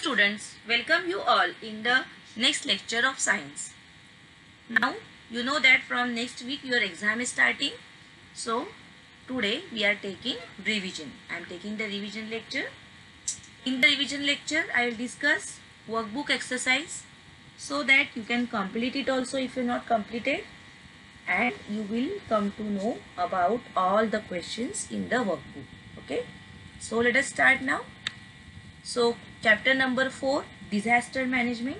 students, welcome you all in the next lecture of science. Now, you know that from next week your exam is starting. So, today we are taking revision. I am taking the revision lecture. In the revision lecture, I will discuss workbook exercise so that you can complete it also if you not completed and you will come to know about all the questions in the workbook. Okay. So, let us start now. So, chapter number 4 disaster management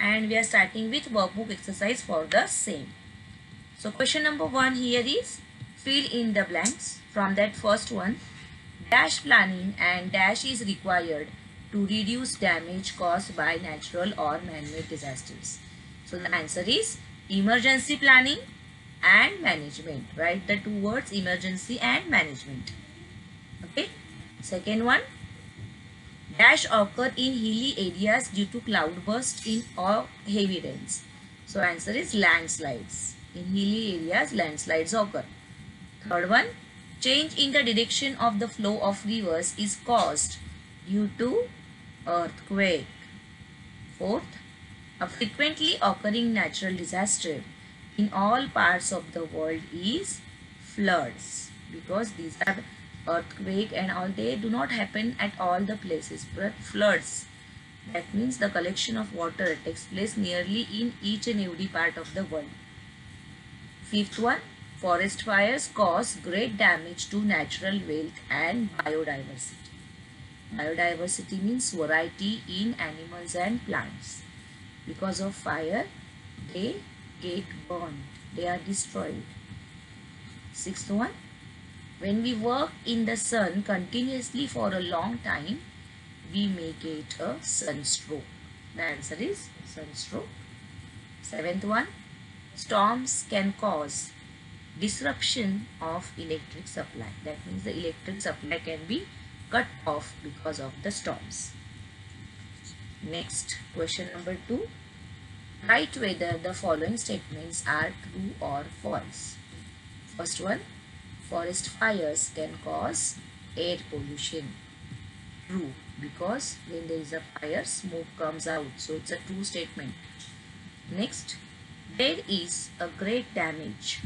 and we are starting with workbook exercise for the same. So, question number 1 here is fill in the blanks from that first one dash planning and dash is required to reduce damage caused by natural or man-made disasters. So, the answer is emergency planning and management. Write the two words emergency and management. Okay. Second one Dash occur in hilly areas due to cloudburst in or heavy rains. So answer is landslides. In hilly areas, landslides occur. Third one, change in the direction of the flow of rivers is caused due to earthquake. Fourth, a frequently occurring natural disaster in all parts of the world is floods because these are earthquake and all they do not happen at all the places but floods. That means the collection of water takes place nearly in each and every part of the world. Fifth one forest fires cause great damage to natural wealth and biodiversity. Biodiversity means variety in animals and plants. Because of fire they get burned they are destroyed. Sixth one when we work in the sun continuously for a long time, we may get a sunstroke. The answer is sunstroke. Seventh one, storms can cause disruption of electric supply. That means the electric supply can be cut off because of the storms. Next, question number two. Write whether the following statements are true or false. First one, forest fires can cause air pollution. True, because when there is a fire, smoke comes out. So it's a true statement. Next, there is a great damage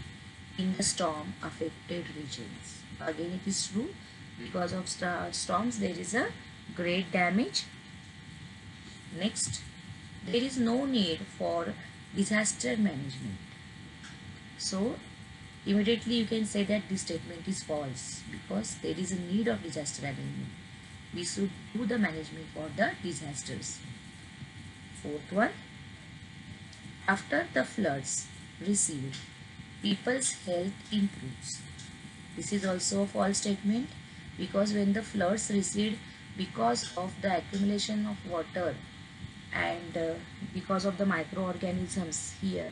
in the storm affected regions. Again, it is true because of storms there is a great damage. Next, there is no need for disaster management. So immediately you can say that this statement is false because there is a need of disaster management. We should do the management for the disasters. Fourth one, after the floods recede, people's health improves. This is also a false statement because when the floods recede because of the accumulation of water and uh, because of the microorganisms here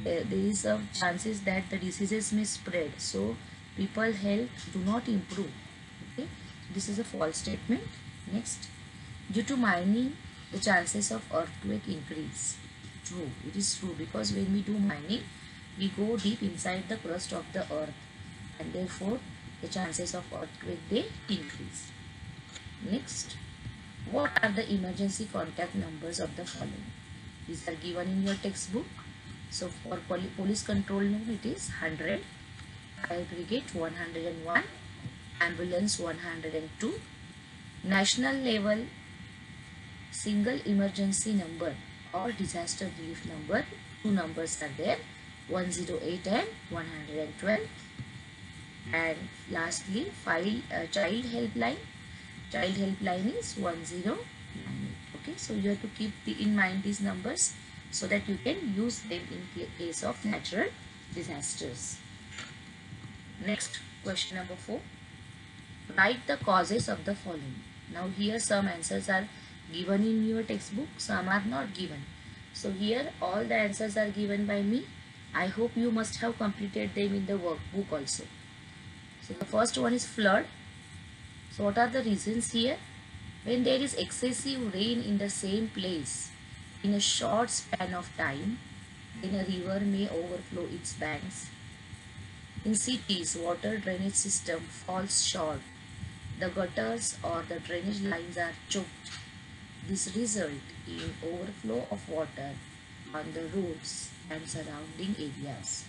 Uh, there is uh, a chances that the diseases may spread. So people health do not improve. Okay? This is a false statement. Next. Due to mining the chances of earthquake increase. True. It is true because when we do mining we go deep inside the crust of the earth and therefore the chances of earthquake they increase. Next. What are the emergency contact numbers of the following? These are given in your textbook so for police control room it is 100, fire brigade 101, ambulance 102, national level single emergency number or disaster relief number, two numbers are there. 108 and 112 and lastly file uh, child helpline. Child helpline is 1098 okay so you have to keep the, in mind these numbers so that you can use them in case of natural disasters. Next question number 4. Write the causes of the following. Now here some answers are given in your textbook, some are not given. So here all the answers are given by me. I hope you must have completed them in the workbook also. So the first one is flood. So what are the reasons here? When there is excessive rain in the same place, in a short span of time, then a river may overflow its banks. In cities, water drainage system falls short. The gutters or the drainage lines are choked. This result in overflow of water on the roads and surrounding areas.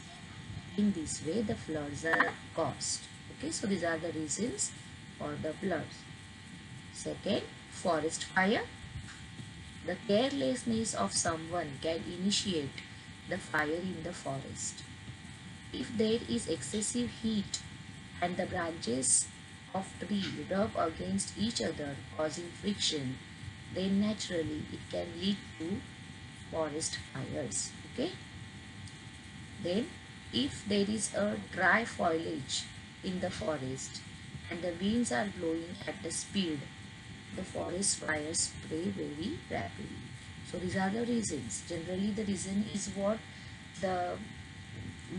In this way, the floods are caused. Okay, so these are the reasons for the floods. Second, forest fire. The carelessness of someone can initiate the fire in the forest. If there is excessive heat and the branches of tree rub against each other causing friction, then naturally it can lead to forest fires. Okay. Then if there is a dry foliage in the forest and the winds are blowing at the speed, the forest fires spray very rapidly. So these are the reasons. Generally the reason is what the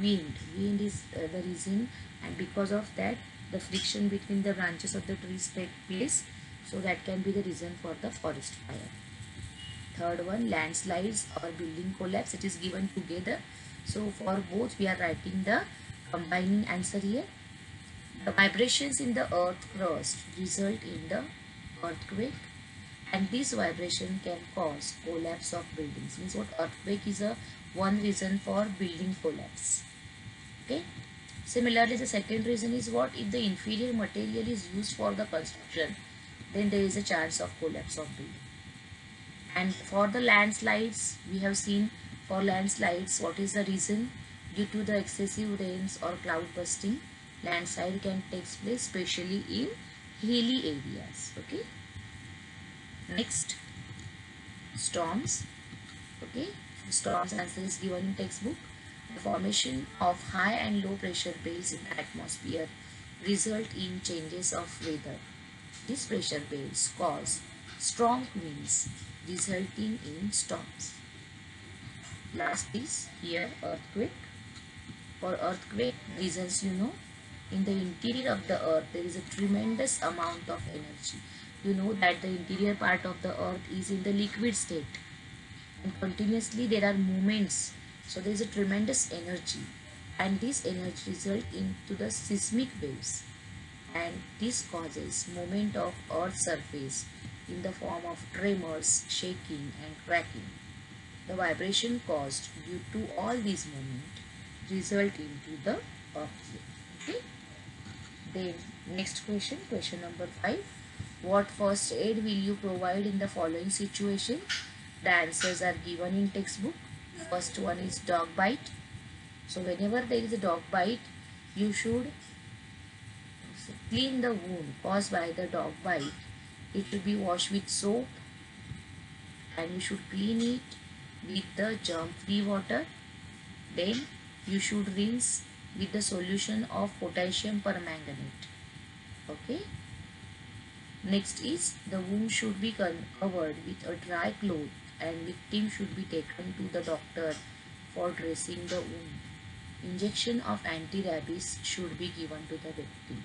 wind. Wind is uh, the reason and because of that the friction between the branches of the trees take place. So that can be the reason for the forest fire. Third one landslides or building collapse. It is given together. So for both we are writing the combining answer here. The vibrations in the earth crust result in the earthquake and this vibration can cause collapse of buildings. Means what earthquake is a one reason for building collapse. Okay. Similarly, the second reason is what if the inferior material is used for the construction, then there is a chance of collapse of building. And for the landslides, we have seen for landslides, what is the reason? Due to the excessive rains or cloud busting, landslide can take place especially in hilly areas. Okay. Next, storms. Okay, storms answer is given in textbook. The formation of high and low pressure belts in atmosphere result in changes of weather. These pressure belts cause strong winds resulting in storms. Last is here earthquake. For earthquake reasons you know, in the interior of the earth there is a tremendous amount of energy. You know that the interior part of the earth is in the liquid state and continuously there are movements so there is a tremendous energy and this energy result into the seismic waves and this causes movement of earth surface in the form of tremors, shaking and cracking. The vibration caused due to all these movement result into the earthquake. Okay. Then next question, question number 5. What first aid will you provide in the following situation? The answers are given in textbook. First one is dog bite. So whenever there is a dog bite, you should clean the wound caused by the dog bite. It should be washed with soap and you should clean it with the germ-free water. Then you should rinse with the solution of potassium permanganate. Okay. Next is the wound should be covered with a dry cloth and victim should be taken to the doctor for dressing the wound. Injection of anti-rabies should be given to the victim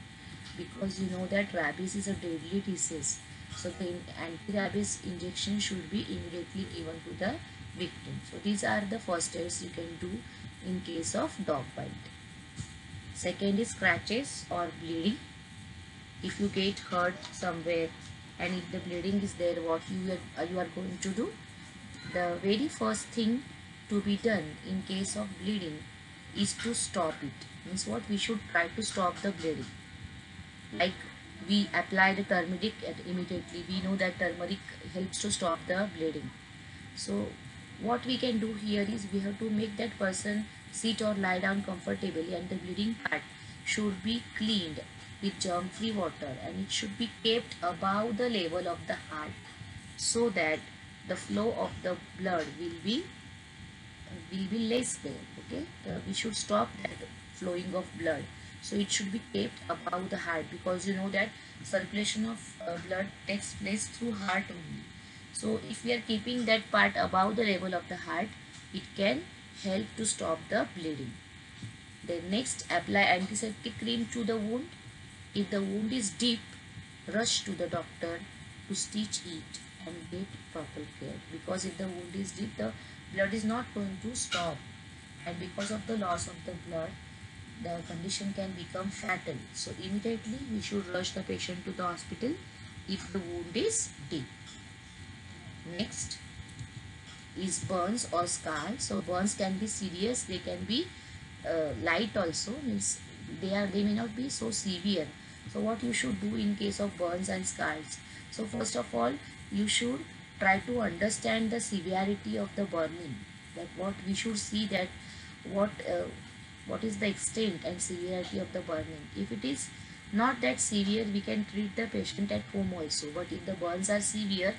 because you know that rabies is a deadly disease. So the anti-rabies injection should be immediately given to the victim. So these are the first aids you can do in case of dog bite. Second is scratches or bleeding. If you get hurt somewhere and if the bleeding is there, what you are, you are going to do? The very first thing to be done in case of bleeding is to stop it. Means what? We should try to stop the bleeding. Like we apply the turmeric immediately. We know that turmeric helps to stop the bleeding. So what we can do here is we have to make that person sit or lie down comfortably and the bleeding part should be cleaned with germ-free water and it should be kept above the level of the heart so that the flow of the blood will be will be less there okay? Uh, we should stop that flowing of blood. So it should be kept above the heart because you know that circulation of uh, blood takes place through heart only. So if we are keeping that part above the level of the heart it can help to stop the bleeding. Then next apply antiseptic cream to the wound. If the wound is deep rush to the doctor to stitch it and get proper care. Because if the wound is deep the blood is not going to stop. And because of the loss of the blood the condition can become fatal. So immediately we should rush the patient to the hospital if the wound is deep. Next is burns or scars. So burns can be serious, they can be uh, light also, means they are they may not be so severe. So what you should do in case of burns and scars? So first of all, you should try to understand the severity of the burning. That what we should see that what uh, what is the extent and severity of the burning. If it is not that severe, we can treat the patient at home also. But if the burns are severe,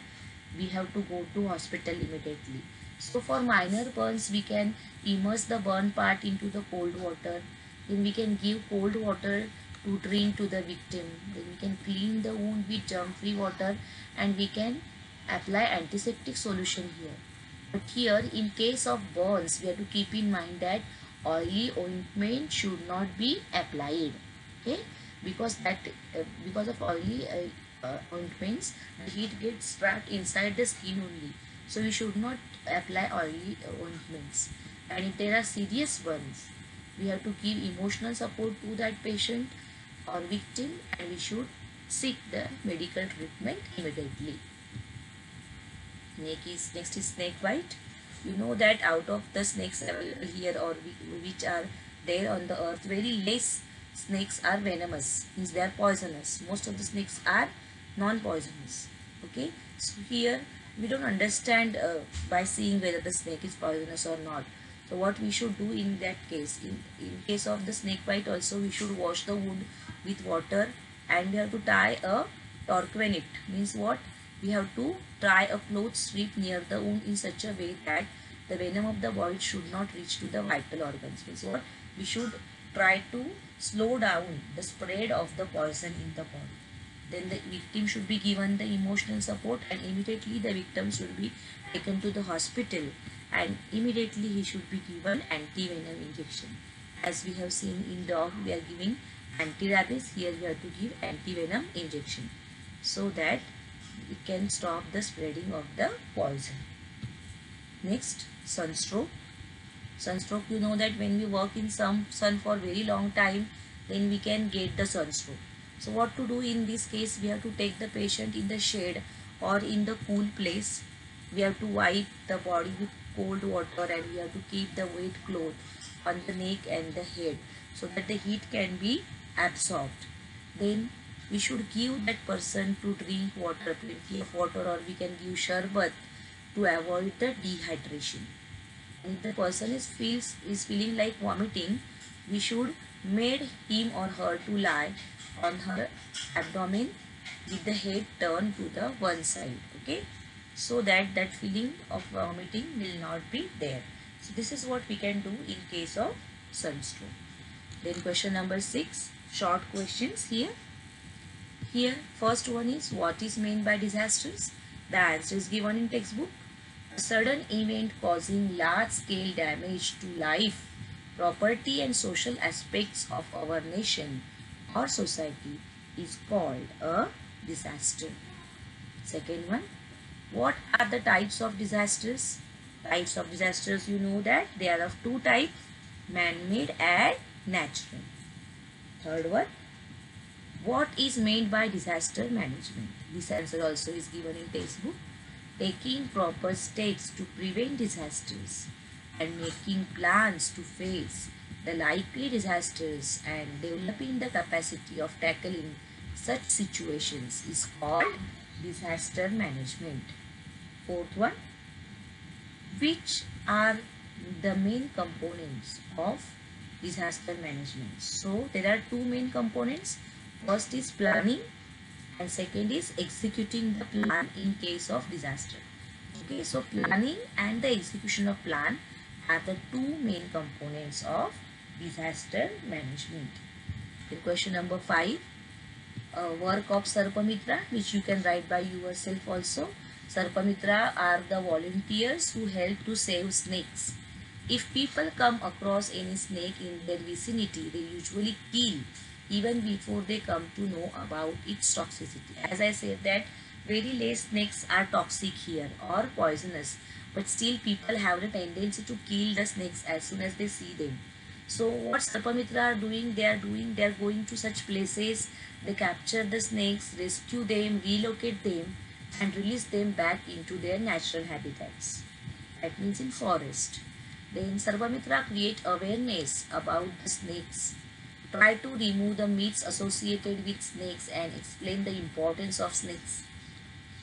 we have to go to hospital immediately. So for minor burns, we can immerse the burn part into the cold water. Then we can give cold water to drink to the victim. Then we can clean the wound with germ-free water and we can apply antiseptic solution here. But here in case of burns, we have to keep in mind that oily ointment should not be applied. Okay, because that uh, because of oily uh, uh, ointments the heat gets trapped inside the skin only. So we should not apply oily ointments and if there are serious burns we have to give emotional support to that patient or victim and we should seek the medical treatment immediately. Next is, next is snake bite. You know that out of the snakes available here or which are there on the earth very less snakes are venomous. Means they are poisonous. Most of the snakes are non-poisonous okay? So here we don't understand uh, by seeing whether the snake is poisonous or not. So what we should do in that case in, in case of the snake bite also we should wash the wound with water and we have to tie a tourniquet means what? We have to tie a cloth strip near the wound in such a way that the venom of the bite should not reach to the vital organs. Means what? We should try to slow down the spread of the poison in the body then the victim should be given the emotional support and immediately the victim should be taken to the hospital. And immediately he should be given anti-venom injection. As we have seen in dog we are giving anti-rabies. Here we have to give anti-venom injection so that we can stop the spreading of the poison. Next sunstroke. Sunstroke you know that when we work in some sun for very long time then we can get the sunstroke so what to do in this case? We have to take the patient in the shade or in the cool place. We have to wipe the body with cold water and we have to keep the wet cloth on the neck and the head so that the heat can be absorbed. Then we should give that person to drink water, plenty of water or we can give sherbet to avoid the dehydration. If the person is feels is feeling like vomiting, we should made him or her to lie on her abdomen with the head turned to the one side okay? So that that feeling of vomiting will not be there. So this is what we can do in case of sunstroke. Then question number six short questions here. Here first one is what is meant by disasters the answer is given in textbook. A sudden event causing large scale damage to life property and social aspects of our nation or society is called a disaster. Second one, what are the types of disasters? Types of disasters, you know that they are of two types, man-made and natural. Third one, what is meant by disaster management? This answer also is given in textbook. Taking proper steps to prevent disasters and making plans to face the likely disasters and developing the capacity of tackling such situations is called disaster management. Fourth one, which are the main components of disaster management. So there are two main components. First is planning and second is executing the plan in case of disaster. Okay, so planning and the execution of plan are the two main components of disaster management. In question number 5, uh, work of Sarpamitra which you can write by yourself also. Sarpamitra are the volunteers who help to save snakes. If people come across any snake in their vicinity, they usually kill even before they come to know about its toxicity. As I said that very less snakes are toxic here or poisonous but still people have the tendency to kill the snakes as soon as they see them. So what Sarpamitra are doing, they are doing, they are going to such places, they capture the snakes, rescue them, relocate them and release them back into their natural habitats. That means in forest. Then Sarpamitra create awareness about the snakes. Try to remove the myths associated with snakes and explain the importance of snakes.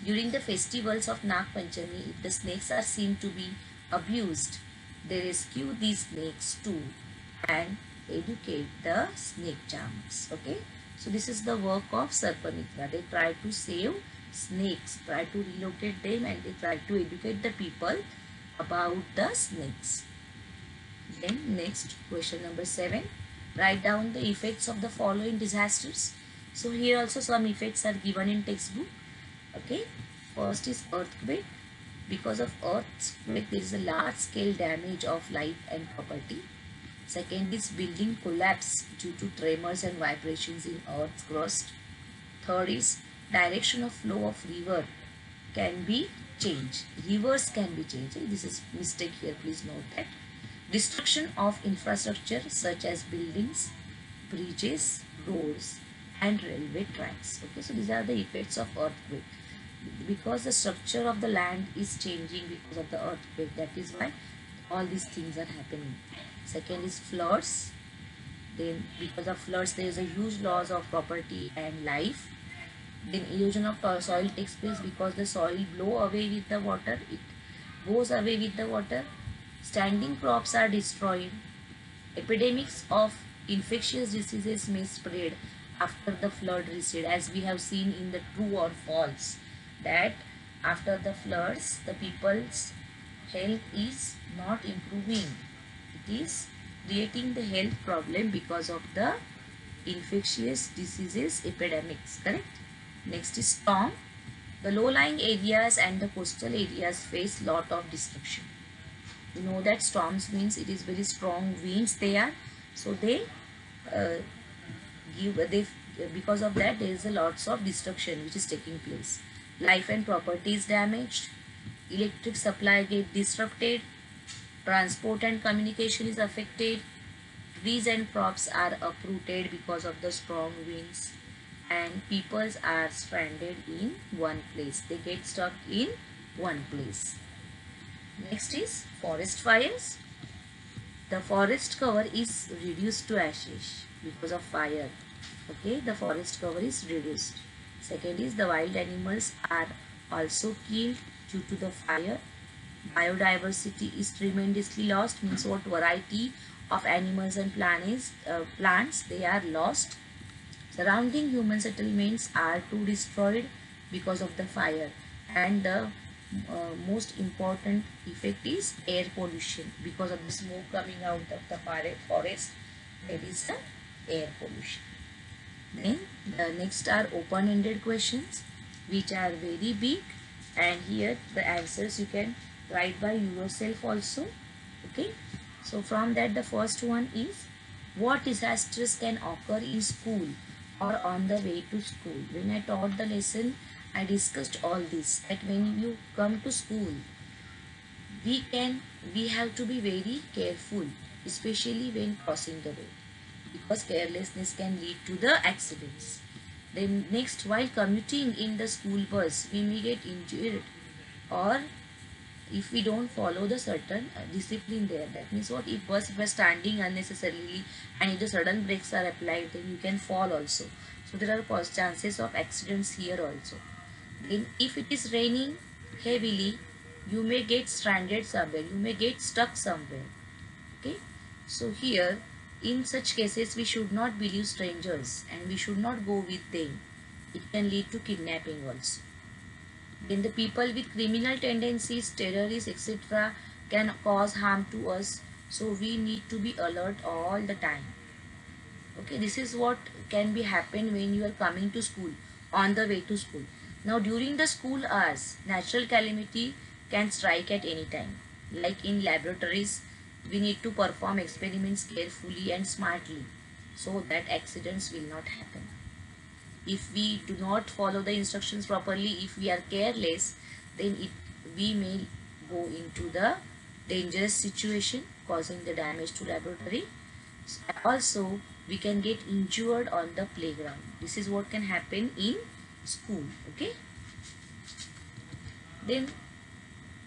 During the festivals of Nag Panchami, if the snakes are seen to be abused, they rescue these snakes too and educate the snake charmers. Okay. So this is the work of Sarpamitra. They try to save snakes, try to relocate them and they try to educate the people about the snakes. Then next question number 7. Write down the effects of the following disasters. So here also some effects are given in textbook. Okay. First is earthquake. Because of earthquake there is a large scale damage of life and property. Second is building collapse due to tremors and vibrations in earth's crust. Third is direction of flow of river can be changed. Rivers can be changed. This is mistake here. Please note that. Destruction of infrastructure such as buildings, bridges, roads and railway tracks. Okay, so these are the effects of earthquake. Because the structure of the land is changing because of the earthquake. That is why all these things are happening. Second is floods. Then because of floods there is a huge loss of property and life. Then erosion of soil takes place because the soil blow away with the water. It goes away with the water standing crops are destroyed. Epidemics of infectious diseases may spread after the flood recede as we have seen in the true or false that after the floods the people's health is not improving. It is creating the health problem because of the infectious diseases epidemics correct? Next is storm the low-lying areas and the coastal areas face lot of destruction you know that storms means it is very strong winds they are. So they uh, give they because of that there is a lots of destruction which is taking place. Life and property is damaged electric supply get disrupted transport and communication is affected trees and crops are uprooted because of the strong winds and peoples are stranded in one place they get stuck in one place Next is forest fires. The forest cover is reduced to ashes because of fire. Okay, the forest cover is reduced. Second is the wild animals are also killed due to the fire. Biodiversity is tremendously lost. Means what variety of animals and plants, uh, plants they are lost. Surrounding human settlements are too destroyed because of the fire and the uh, most important effect is air pollution because of the smoke coming out of the forest there is the air pollution then the next are open-ended questions which are very big and here the answers you can write by yourself also okay? So from that the first one is what disasters can occur in school or on the way to school? When i taught the lesson I discussed all this that when you come to school we can we have to be very careful especially when crossing the road because carelessness can lead to the accidents then next while commuting in the school bus we may get injured. Or if we don't follow the certain uh, discipline there. That means what if bus was standing unnecessarily and if the sudden brakes are applied then you can fall also. So there are chances of accidents here also. Then if it is raining heavily you may get stranded somewhere. You may get stuck somewhere. Okay? So here in such cases we should not believe strangers and we should not go with them. It can lead to kidnapping also. Then the people with criminal tendencies terrorists etc can cause harm to us so we need to be alert all the time. Okay this is what can be happen when you are coming to school on the way to school. Now during the school hours, natural calamity can strike at any time. Like in laboratories, we need to perform experiments carefully and smartly so that accidents will not happen. If we do not follow the instructions properly, if we are careless, then it, we may go into the dangerous situation causing the damage to laboratory. Also, we can get injured on the playground. This is what can happen in school okay then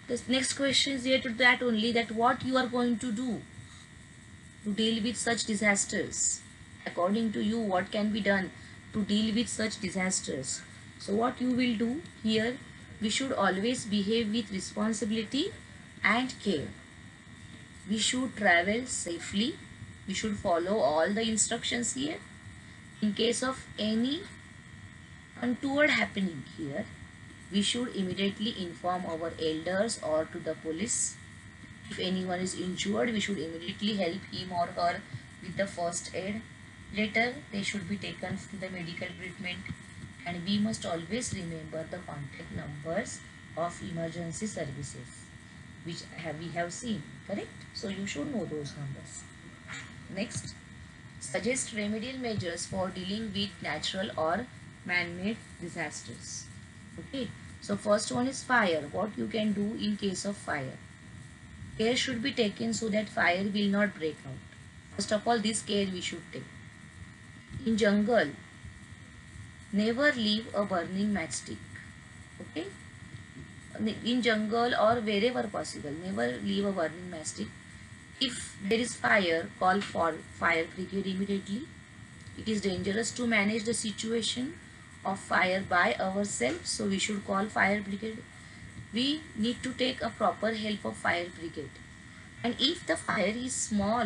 the next question is related to that only that what you are going to do to deal with such disasters? According to you what can be done to deal with such disasters? So what you will do here we should always behave with responsibility and care. We should travel safely. We should follow all the instructions here. In case of any untoward happening here we should immediately inform our elders or to the police. If anyone is injured we should immediately help him or her with the first aid. Later they should be taken to the medical treatment. And we must always remember the contact numbers of emergency services which have, we have seen correct? So you should know those numbers. Next suggest remedial measures for dealing with natural or man-made disasters okay. So first one is fire. What you can do in case of fire? Care should be taken so that fire will not break out. First of all this care we should take. In jungle never leave a burning matchstick. Okay? In jungle or wherever possible never leave a burning matchstick. If there is fire call for fire brigade immediately. It is dangerous to manage the situation of fire by ourselves so we should call fire brigade. We need to take a proper help of fire brigade. And if the fire is small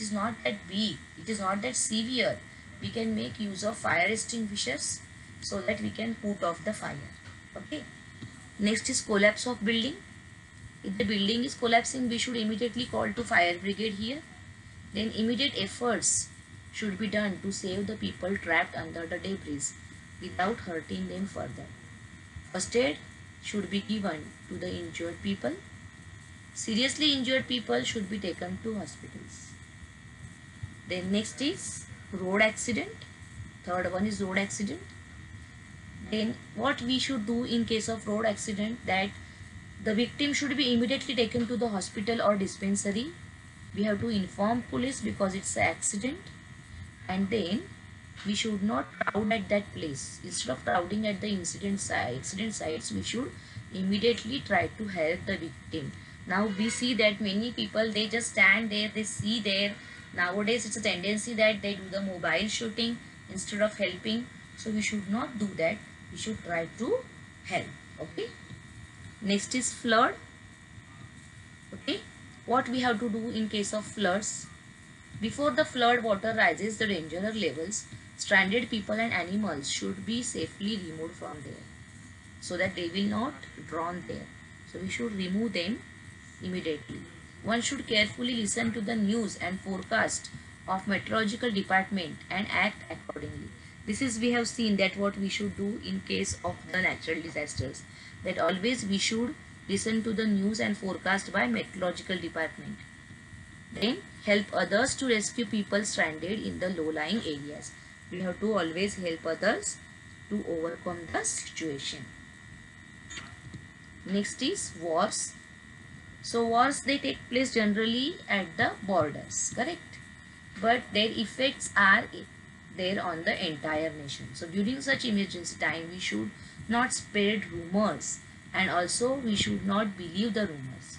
it is not that big it is not that severe we can make use of fire extinguishers so that we can put off the fire. Okay? Next is collapse of building. If the building is collapsing we should immediately call to fire brigade here. Then immediate efforts should be done to save the people trapped under the debris without hurting them further. First aid should be given to the injured people. Seriously injured people should be taken to hospitals. Then next is road accident. Third one is road accident. Then what we should do in case of road accident that the victim should be immediately taken to the hospital or dispensary. We have to inform police because it's an accident and then we should not crowd at that place. Instead of crowding at the incident site sites we should immediately try to help the victim. Now we see that many people they just stand there they see there. Nowadays it's a tendency that they do the mobile shooting instead of helping. So we should not do that. We should try to help okay? Next is flood okay? What we have to do in case of floods before the flood water rises the danger levels, stranded people and animals should be safely removed from there so that they will not drown there. So we should remove them immediately. One should carefully listen to the news and forecast of meteorological department and act accordingly. This is we have seen that what we should do in case of the natural disasters. That always we should listen to the news and forecast by meteorological department. Then help others to rescue people stranded in the low-lying areas. We have to always help others to overcome the situation. Next is wars. So wars they take place generally at the borders, correct? But their effects are there on the entire nation. So during such emergency time we should not spread rumors and also we should not believe the rumors.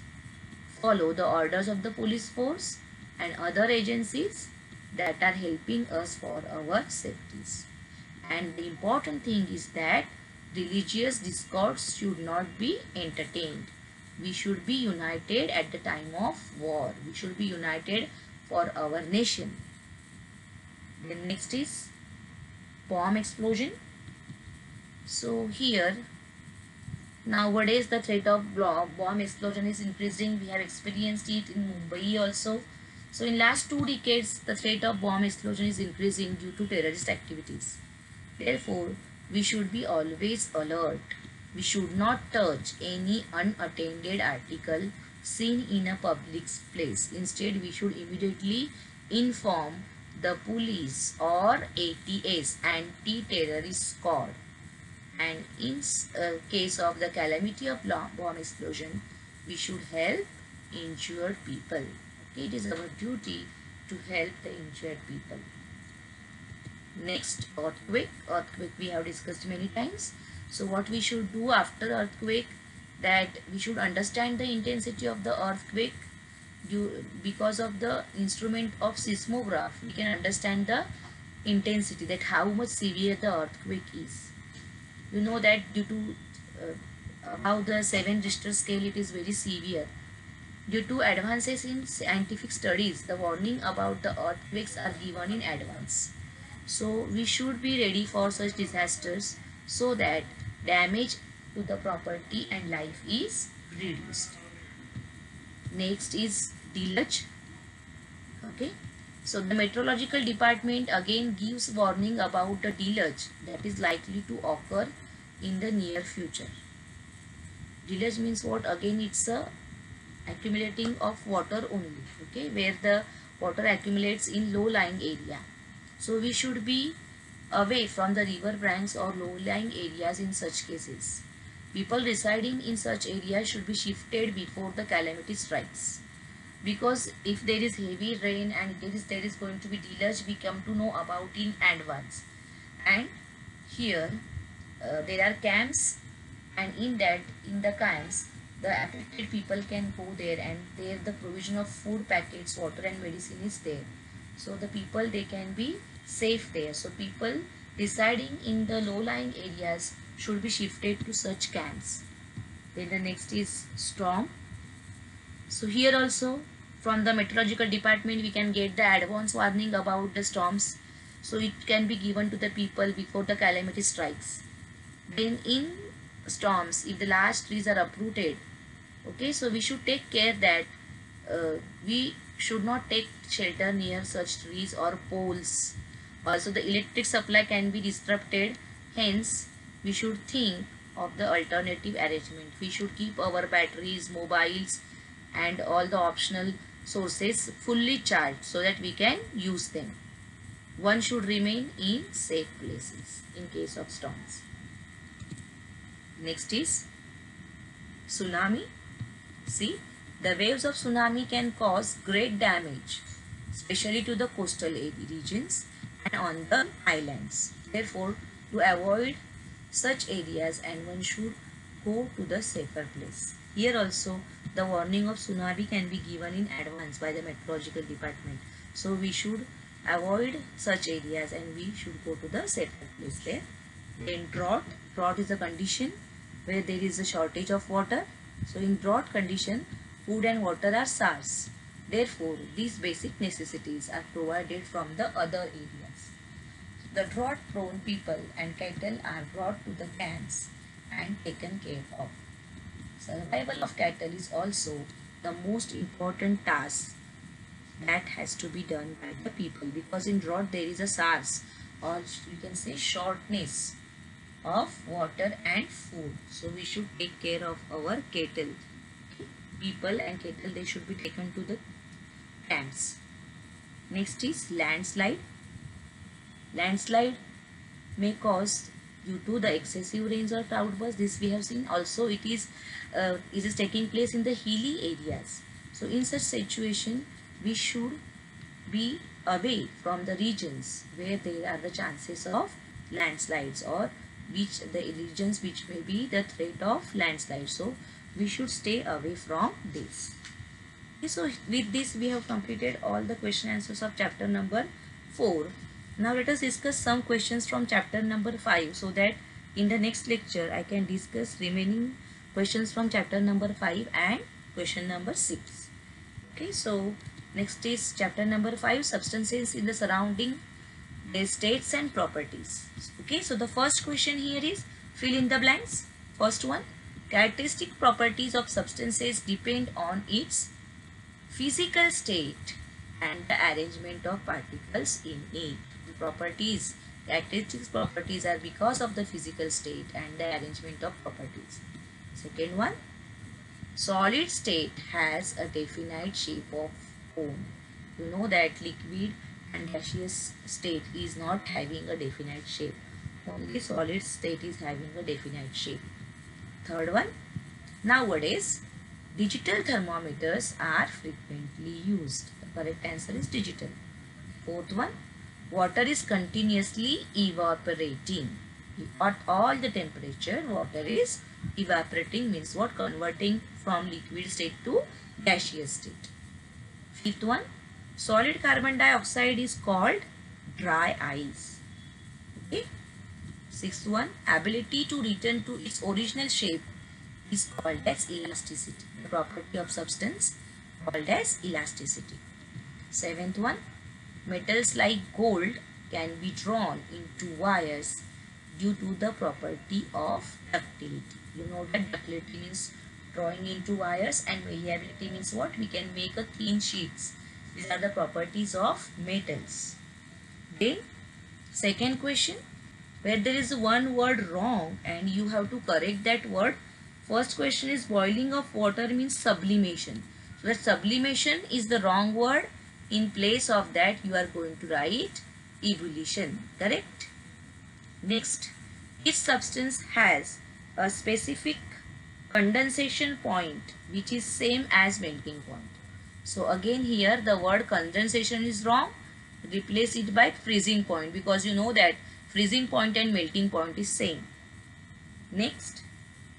Follow the orders of the police force and other agencies that are helping us for our safeties. And the important thing is that religious discords should not be entertained. We should be united at the time of war. We should be united for our nation. Then next is bomb explosion. So here nowadays the threat of bomb explosion is increasing. We have experienced it in Mumbai also so in last two decades, the threat of bomb explosion is increasing due to terrorist activities. Therefore, we should be always alert. We should not touch any unattended article seen in a public place. Instead, we should immediately inform the police or ATS, anti-terrorist squad. And in uh, case of the calamity of bomb explosion, we should help injured people. It is our duty to help the injured people. Next, earthquake. Earthquake we have discussed many times. So what we should do after earthquake that we should understand the intensity of the earthquake due, because of the instrument of seismograph we can understand the intensity that how much severe the earthquake is. You know that due to uh, how the 7 Richter scale it is very severe. Due to advances in scientific studies the warning about the earthquakes are given in advance. So we should be ready for such disasters so that damage to the property and life is reduced. Next is deluge. Okay. So the meteorological department again gives warning about the deluge that is likely to occur in the near future. Deluge means what? Again it's a accumulating of water only. Okay. Where the water accumulates in low lying area. So we should be away from the river banks or low-lying areas in such cases. People residing in such areas should be shifted before the calamity strikes. Because if there is heavy rain and there is, there is going to be deluge, we come to know about in advance. And here uh, there are camps and in that, in the camps, the affected people can go there and there the provision of food packets, water and medicine is there. So the people they can be safe there. So people residing in the low-lying areas should be shifted to such camps. Then the next is storm. So here also from the meteorological department we can get the advance warning about the storms. So it can be given to the people before the calamity strikes. Then in storms if the large trees are uprooted okay so we should take care that uh, we should not take shelter near such trees or poles. Also the electric supply can be disrupted. Hence we should think of the alternative arrangement. We should keep our batteries mobiles and all the optional sources fully charged so that we can use them. One should remain in safe places in case of storms next is tsunami see the waves of tsunami can cause great damage especially to the coastal regions and on the islands. Therefore, to avoid such areas and one should go to the safer place. Here also the warning of tsunami can be given in advance by the meteorological department. So we should avoid such areas and we should go to the safer place there. Then drought. Drought is a condition where there is a shortage of water. So in drought condition, food and water are scarce. Therefore, these basic necessities are provided from the other areas. The drought-prone people and cattle are brought to the camps and taken care of. Survival of cattle is also the most important task that has to be done by the people because in drought there is a SARS or you can say shortness of water and food. So we should take care of our cattle. People and cattle they should be taken to the camps. Next is landslide Landslide may cause due to the excessive rains or cloudburst. This we have seen. Also, it is uh, it is taking place in the hilly areas. So, in such situation, we should be away from the regions where there are the chances of landslides or which the regions which may be the threat of landslide. So, we should stay away from this. Okay, so, with this we have completed all the question answers of chapter number 4. Now let us discuss some questions from chapter number 5 so that in the next lecture I can discuss remaining questions from chapter number 5 and question number 6. Okay, so next is chapter number 5 substances in the surrounding their states and properties. Okay, so the first question here is fill in the blanks. First one characteristic properties of substances depend on its physical state and the arrangement of particles in it properties. Characteristics properties are because of the physical state and the arrangement of properties. Second one, solid state has a definite shape of cone. You know that liquid and gaseous state is not having a definite shape. Only hmm. solid state is having a definite shape. Third one, nowadays digital thermometers are frequently used. The correct answer is digital. Fourth one, water is continuously evaporating. at all the temperature water is evaporating means what converting from liquid state to gaseous state. Fifth one solid carbon dioxide is called dry ice. Okay. Sixth one ability to return to its original shape is called as elasticity. The property of substance called as elasticity. Seventh one metals like gold can be drawn into wires due to the property of ductility. You know that ductility means drawing into wires and malleability means what? We can make a thin sheets. These are the properties of metals. Then second question where there is one word wrong and you have to correct that word. First question is boiling of water means sublimation. So that sublimation is the wrong word. In place of that you are going to write ebullition. Correct? Next, each substance has a specific condensation point which is same as melting point. So again here the word condensation is wrong. Replace it by freezing point because you know that freezing point and melting point is same. Next,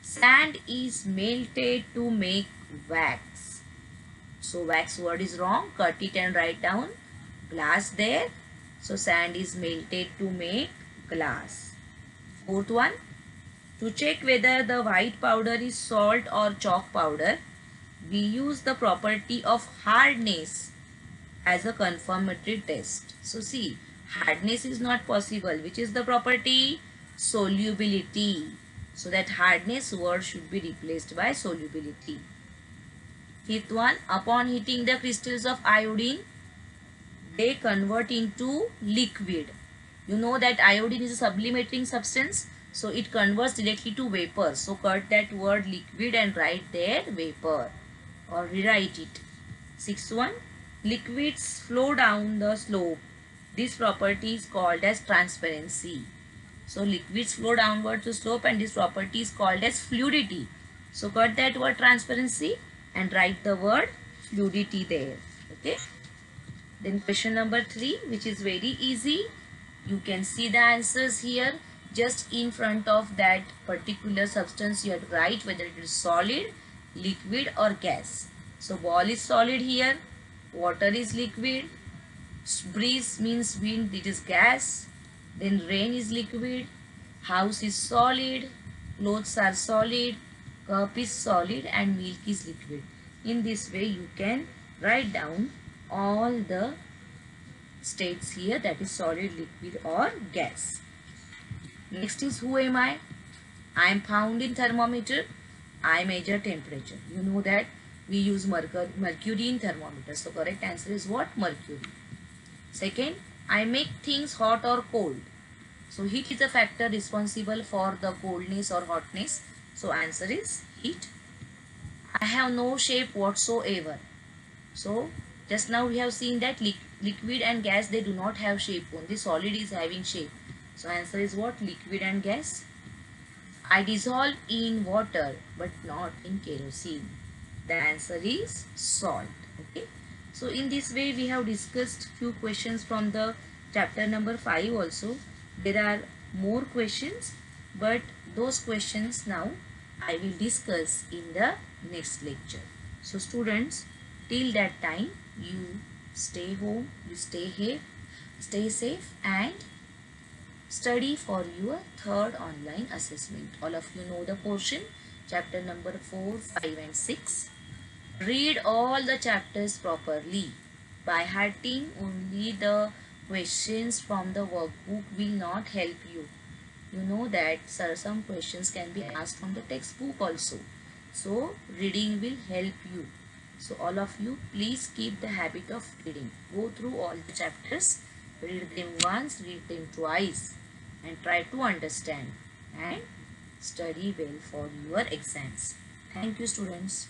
sand is melted to make wax. So wax word is wrong. Cut it and write down glass there. So sand is melted to make glass. Fourth one, to check whether the white powder is salt or chalk powder, we use the property of hardness as a confirmatory test. So see, hardness is not possible. Which is the property? Solubility. So that hardness word should be replaced by solubility. Fifth one, upon heating the crystals of iodine, they convert into liquid. You know that iodine is a sublimating substance. So it converts directly to vapor. So cut that word liquid and write there vapor or rewrite it. 6. one, liquids flow down the slope. This property is called as transparency. So liquids flow downward the slope and this property is called as fluidity. So cut that word transparency and write the word fluidity there. Okay. Then question number 3 which is very easy. You can see the answers here just in front of that particular substance you have to write whether it is solid, liquid or gas. So ball is solid here, water is liquid, breeze means wind it is gas, then rain is liquid, house is solid, clothes are solid, cup is solid and milk is liquid. In this way you can write down all the states here that is solid, liquid or gas. Next is who am I? I am found in thermometer. I measure temperature. You know that we use mercury, in thermometer. So correct answer is what? Mercury. Second, I make things hot or cold. So heat is a factor responsible for the coldness or hotness. So answer is heat. I have no shape whatsoever. So just now we have seen that li liquid and gas they do not have shape. Only solid is having shape. So answer is what? Liquid and gas. I dissolve in water but not in kerosene. The answer is salt. Okay. So in this way we have discussed few questions from the chapter number 5 also. There are more questions but those questions now I will discuss in the next lecture. So students till that time you stay home, you stay here, stay safe and Study for your third online assessment. All of you know the portion, chapter number 4, 5 and 6. Read all the chapters properly. By hearting only the questions from the workbook will not help you. You know that sir, some questions can be asked from the textbook also. So reading will help you. So all of you please keep the habit of reading. Go through all the chapters. Read them once, read them twice and try to understand and study well for your exams. Thank you students.